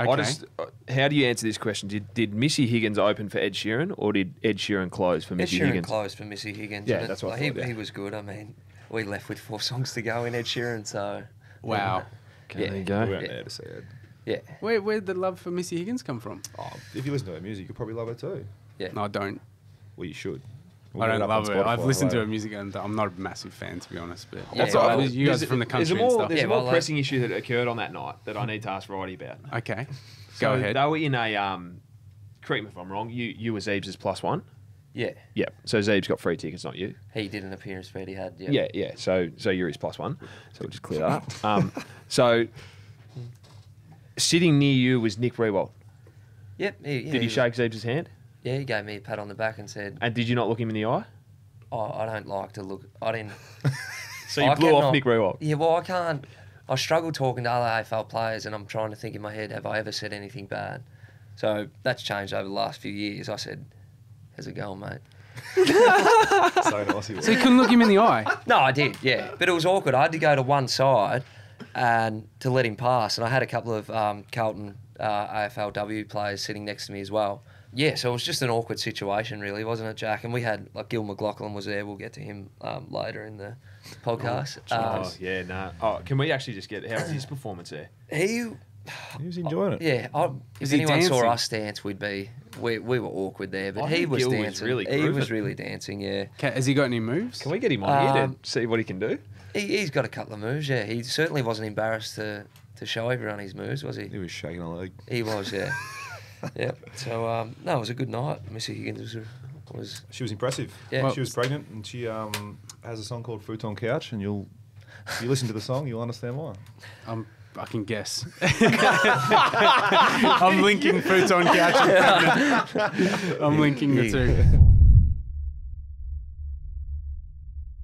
Okay. I just, uh, how do you answer this question? Did did Missy Higgins open for Ed Sheeran, or did Ed Sheeran close for Missy Ed Missy Sheeran Higgins? closed for Missy Higgins. Yeah, that's what I like, he, yeah. he was good. I mean, we left with four songs to go in Ed Sheeran, so Wow. Okay, Yeah. there you We go. weren't Yeah. there to see it. yeah, Where where'd the love for Missy Higgins come from? Oh, if you listen to her music, you'll probably love her too. yeah. No, I don't. Well, you should. We'll I don't it love her. I've Spotify listened to later. her music and I'm not a massive fan to be honest. But That's yeah, all well, right. you guys There's- are from the there's country a more, and stuff. There's Yeah, a more well, like- pressing issue that occurred on that night that I need to ask Roddy about. Okay, So go ahead. They were in a um, correct me if I'm wrong. You you were Zeebs as plus one. yeah. Yeah. So Zeebs got free tickets, not you. He did an appearance, but he had yeah. Yeah, yeah. So so you're his plus one. So we'll just clear that up. Um, so sitting near you was Nick Riewoldt. Yep. He, yeah, Did he was- shake Zeebs' hand? Yeah, he gave me a pat on the back and said, And did you not look him in the eye? "Oh, I don't like to look. I didn't." So you I blew off cannot- Nick Riewoldt. Yeah, well, I can't. I struggle talking to other AFL players, and I'm trying to think in my head, have I ever said anything bad? So that's changed over the last few years. I said, "How's it going, mate?" So nice he so you couldn't look him in the eye. No, I did, yeah. But it was awkward. I had to go to one side and to let him pass. And I had a couple of um, Carlton uh, AFLW players sitting next to me as well. Yeah, so it was just an awkward situation, really, wasn't it, Jack? And we had, like, Gil McLaughlin was there. We'll get to him um, later in the podcast. Um, Oh yeah, no. Oh, can we actually just get how was his performance there? he, He was enjoying it. yeah, I, Is if he anyone saw dancing? us dance, we'd be, we, we were awkward there. But I he was Gil was dancing. really he was really dancing, yeah. Ca- Has he got any moves? Can we get him on here Um, to see what he can do? He, he's got a couple of moves, yeah. He certainly wasn't embarrassed to, to show everyone his moves, was he? He was shaking a leg. He was, yeah. yeah. So um, no, it was a good night. Missy Higgins was was She was impressive. Yeah. she was pregnant, and she um, has a song called "Futon Couch," and you'll if you listen to the song, you'll understand why. Um, I can guess. I'm linking futon couch. I'm linking the two.